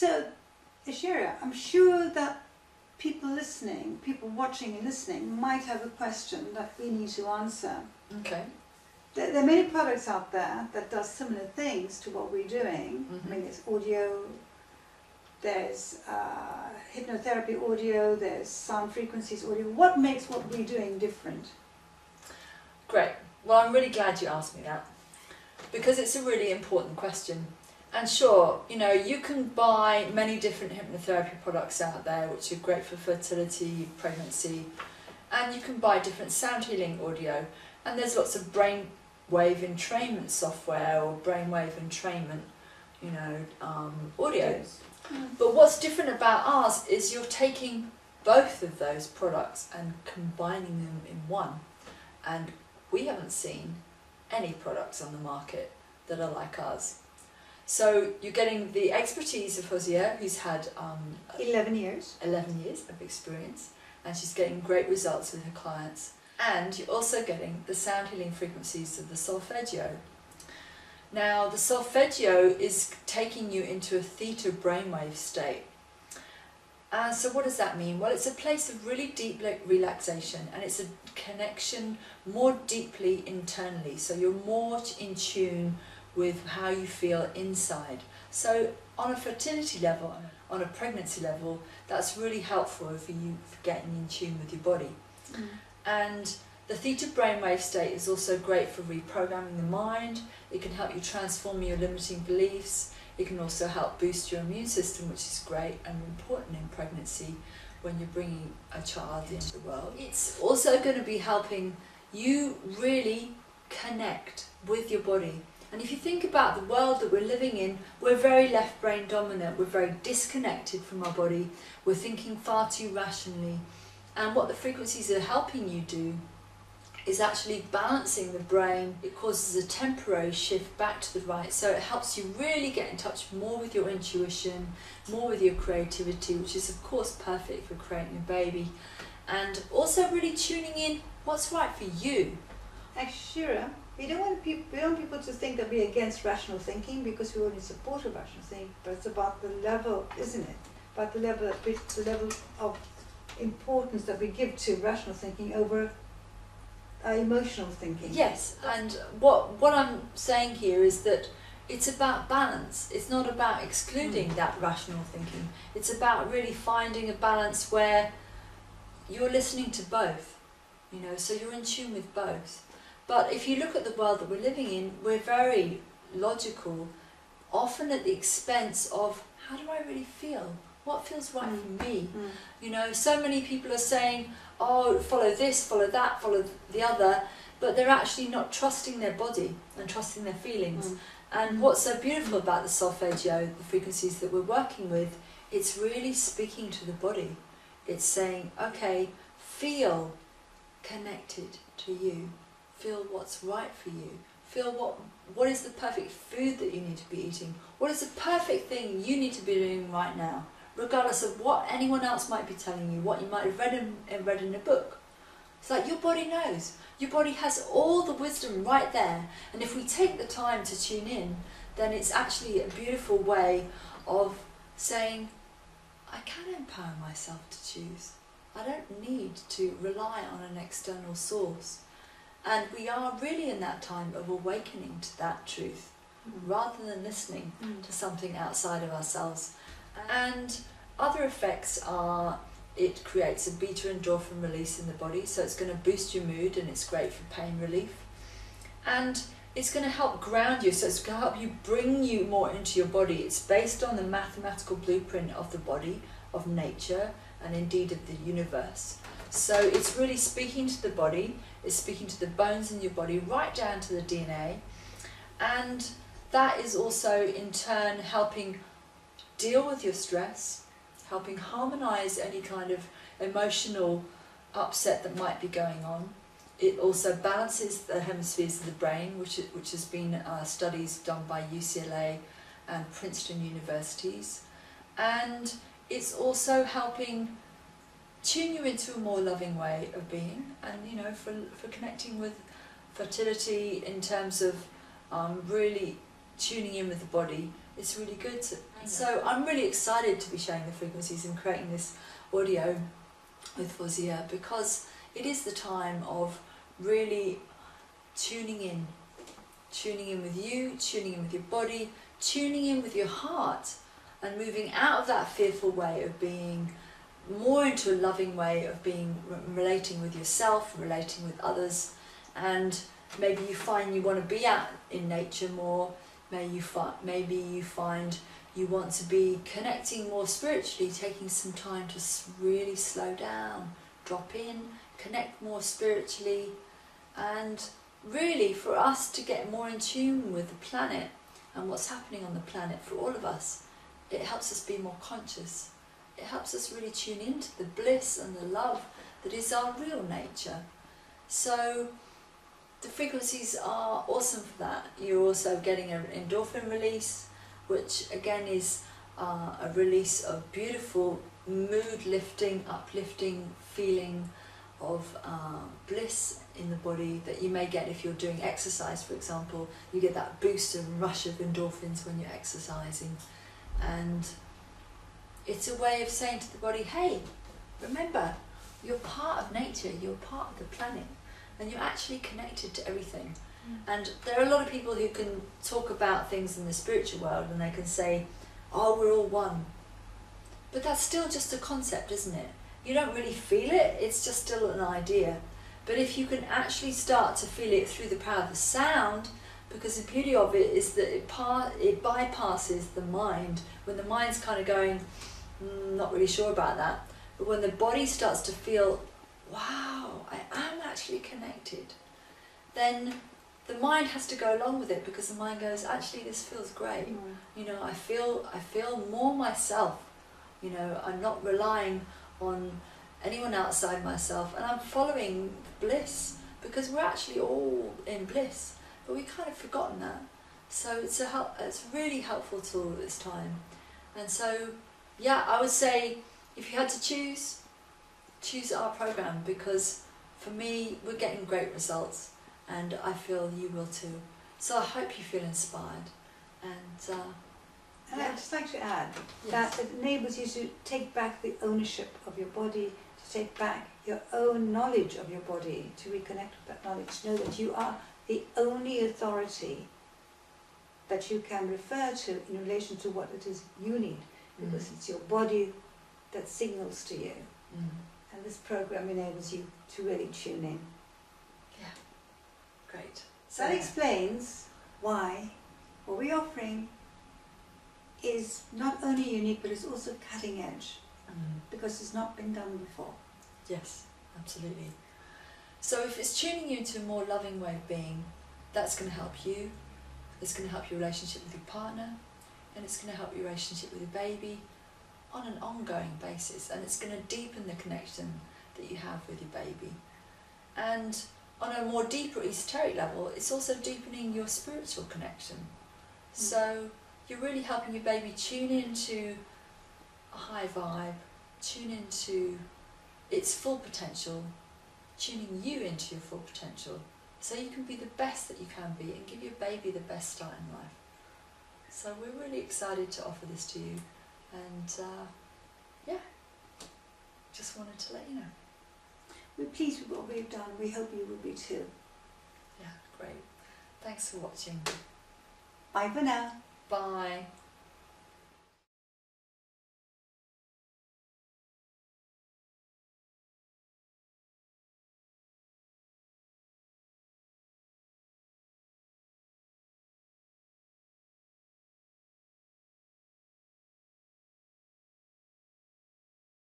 So, Eeshi-Ra, I'm sure that people listening, people watching and listening, might have a question that we need to answer. Okay. There, there are many products out there that does similar things to what we're doing. Mhm. I mean, there's audio, there's uh, hypnotherapy audio, there's sound frequencies audio. What makes what we're doing different? Great. Well, I'm really glad you asked me that because it's a really important question. And sure, you know, you can buy many different hypnotherapy products out there which are great for fertility, pregnancy, and you can buy different sound healing audio. And there's lots of brainwave entrainment software or brainwave entrainment, you know, um, audios. But what's different about ours is you're taking both of those products and combining them in one. And we haven't seen any products on the market that are like ours. So you're getting the expertise of Foszia, who's had um, 11 years. 11 years of experience, and she's getting great results with her clients. And you're also getting the sound healing frequencies of the solfeggio. Now, the solfeggio is taking you into a theta brainwave state. And so, what does that mean? Well, it's a place of really deep like, relaxation and it's a connection more deeply internally. So, you're more in tune with how you feel inside. So, on a fertility level, on a pregnancy level, that's really helpful for you for getting in tune with your body. Mm. And the theta brainwave state is also great for reprogramming the mind. It can help you transform your limiting beliefs. It can also help boost your immune system, which is great and important in pregnancy when you're bringing a child into the world. It's also going to be helping you really connect with your body. And if you think about the world that we're living in, we're very left brain dominant, we're very disconnected from our body, we're thinking far too rationally. And what the frequencies are helping you do is actually balancing the brain. It causes a temporary shift back to the right, so it helps you really get in touch more with your intuition, more with your creativity, which is, of course, perfect for creating a baby, and also really tuning in what's right for you. Eeshi-Ra, we don't want people we don't want people to think that we're against rational thinking because we only support rational thinking, but it's about the level, isn't it? About the level the level of importance that we give to rational thinking over uh, emotional thinking. Yes, and what what I'm saying here is that it's about balance. It's not about excluding that rational thinking. It's about really finding a balance where you're listening to both. You know, so you're in tune with both. But if you look at the world that we're living in, we're very logical, often at the expense of how do I really feel? What feels right for me? Mm. You know, so many people are saying, oh, follow this, follow that, follow the other, but they're actually not trusting their body and trusting their feelings. Mm. And what's so beautiful about the solfeggio, the frequencies that we're working with, it's really speaking to the body. It's saying, okay, feel connected to you. Feel what's right for you. Feel what what is the perfect food that you need to be eating. What is the perfect thing you need to be doing right now, regardless of what anyone else might be telling you, what you might have read in, read in a book. It's like your body knows. Your body has all the wisdom right there. And if we take the time to tune in, then it's actually a beautiful way of saying, I can empower myself to choose. I don't need to rely on an external source. And we are really in that time of awakening to that truth rather than listening Mm. to something outside of ourselves. And other effects are it creates a beta endorphin release in the body, so it's going to boost your mood and it's great for pain relief. And it's going to help ground you, so it's going to help you bring you more into your body. It's based on the mathematical blueprint of the body, of nature, and indeed of the universe. So it's really speaking to the body, it's speaking to the bones in your body, right down to the DNA. And that is also in turn helping deal with your stress, helping harmonize any kind of emotional upset that might be going on. It also balances the hemispheres of the brain, which which has been uh, studies done by UCLA and Princeton universities, and it's also helping tune you into a more loving way of being, and you know for for connecting with fertility in terms of um, really tuning in with the body it's really good to. So I'm really excited to be sharing the frequencies and creating this audio with Foszia because it is the time of really tuning in, tuning in with you, tuning in with your body, tuning in with your heart, and moving out of that fearful way of being more into a loving way of being relating with yourself, relating with others, and maybe you find you want to be out in nature more. Maybe you find maybe you find you want to be connecting more spiritually, taking some time to really slow down, drop in, connect more spiritually, and really for us to get more in tune with the planet and what's happening on the planet for all of us. It helps us be more conscious. It helps us really tune into the bliss and the love that is our real nature. So the frequencies are awesome for that. You're also getting an endorphin release, which again is uh, a release of beautiful mood lifting, uplifting feeling of uh, bliss in the body that you may get if you're doing exercise, for example. You get that boost and rush of endorphins when you're exercising. And it's a way of saying to the body, hey, remember, you're part of nature, you're part of the planet, and you're actually connected to everything. And there are a lot of people who can talk about things in the spiritual world and they can say, oh, we're all one. But that's still just a concept, isn't it? You don't really feel it, it's just still an idea. But if you can actually start to feel it through the power of the sound, because the beauty of it is that it, par- it bypasses the mind. When the mind's kind of going, mm, not really sure about that, but when the body starts to feel, wow, I am actually connected, then the mind has to go along with it because the mind goes, actually, this feels great. Mm. You know, I feel I feel more myself. You know, I'm not relying on anyone outside myself, and I'm following bliss because we're actually all in bliss, but we kind of forgotten that. So it's a help, it's a really helpful tool at this time, and so yeah, I would say if you had to choose, choose our program because for me we're getting great results, and I feel you will too. So I hope you feel inspired, and. Uh, And I'd just like to add yes. that it enables you to take back the ownership of your body, to take back your own knowledge of your body, to reconnect with that knowledge, to know that you are the only authority that you can refer to in relation to what it is you need, because it's your body that signals to you. Mm. And this program enables you to really tune in. Yeah, great. So that explains why what we're offering is not only unique but it's also cutting edge Mm. because it's not been done before. Yes, absolutely. So if it's tuning you to a more loving way of being, that's going to help you. It's going to help your relationship with your partner, and it's going to help your relationship with your baby on an ongoing basis, and it's going to deepen the connection that you have with your baby. And on a more deeper esoteric level, it's also deepening your spiritual connection. Hmm. So you're really helping your baby tune into a high vibe, tune into its full potential, tuning you into your full potential, so you can be the best that you can be and give your baby the best start in life. So we're really excited to offer this to you, and uh, yeah, just wanted to let you know. We're pleased with what we've done. We hope you will be too. Yeah, great. Thanks for watching. Bye for now. Bye.